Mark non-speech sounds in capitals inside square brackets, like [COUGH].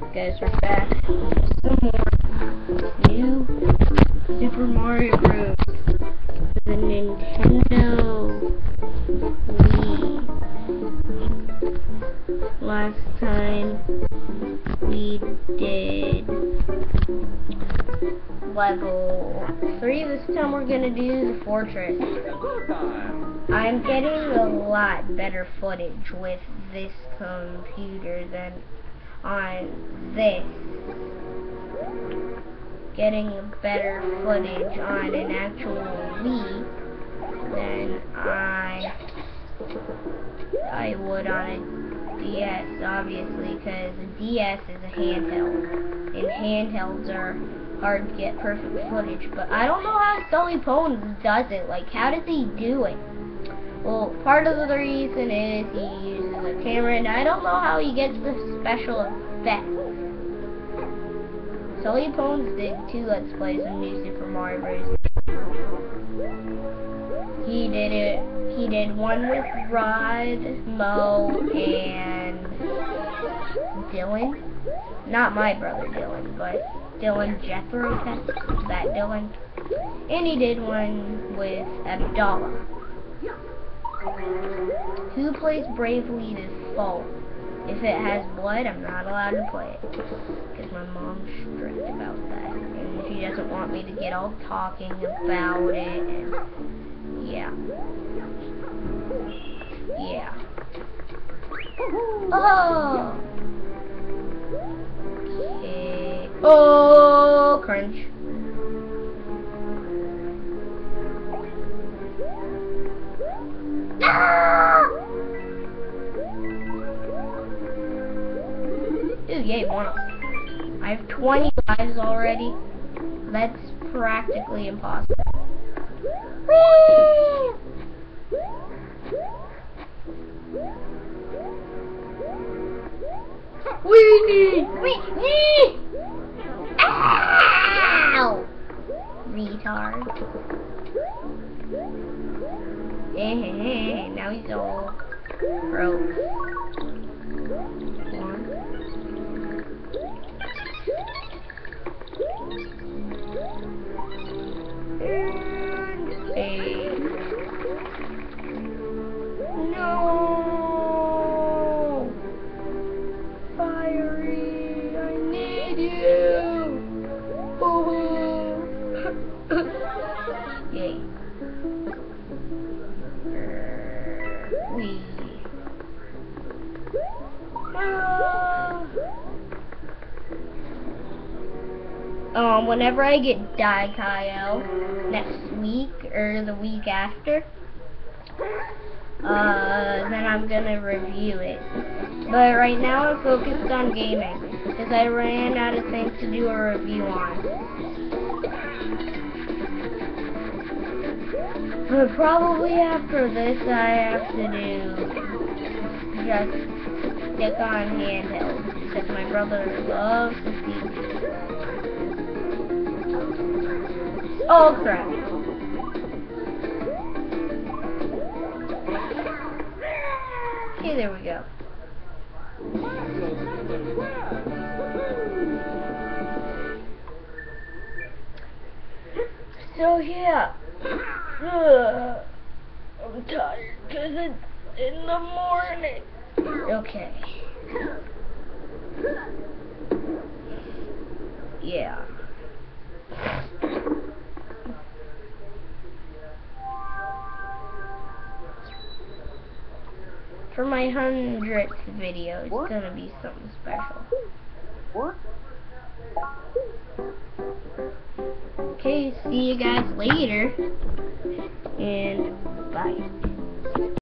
Guys, we're back. Some more new Super Mario Bros. for the Nintendo Wii. Last time we did level 3. This time we're gonna do the fortress. I'm getting a lot better footage with this computer than on this. Getting better footage on an actual Wii than I I would on a DS, obviously, because a DS is a handheld, and handhelds are hard to get perfect footage. But I don't know how Sully Pones does it. Like, how does he do it? Well, part of the reason is he uses a camera, and I don't know how he gets the special effects. Sully Pones did two Let's Plays of New Super Mario Bros. He did it. He did one with Rod, Mo, and Dylan. Not my brother Dylan, but Dylan Jethro. That Dylan. And he did one with Abdallah. Who plays Bravely Default? If it has blood, I'm not allowed to play it. Because my mom's strict about that. And she doesn't want me to get all talking about it. And yeah. Yeah. Oh! Okay. Oh, crunch. Ooh, yay, bonus. I have 20 lives already. That's practically impossible. Whee! Wee! Wee! Wee! Ow! Retard. Now he's all broke. No! Fiery, I need you! Oh. [LAUGHS] Yay. We. Um, whenever I get Dai Kyle next week or the week after, uh, then I'm gonna review it. But right now I'm focused on gaming because I ran out of things to do a review on. But probably after this I have to do just stick on handheld because my brother loves to see. Oh crap. Okay, there we go. So yeah. Ugh. I'm tired because it's in the morning. Okay. Yeah. For my hundredth video, it's gonna be something special. What? See you guys later. And bye.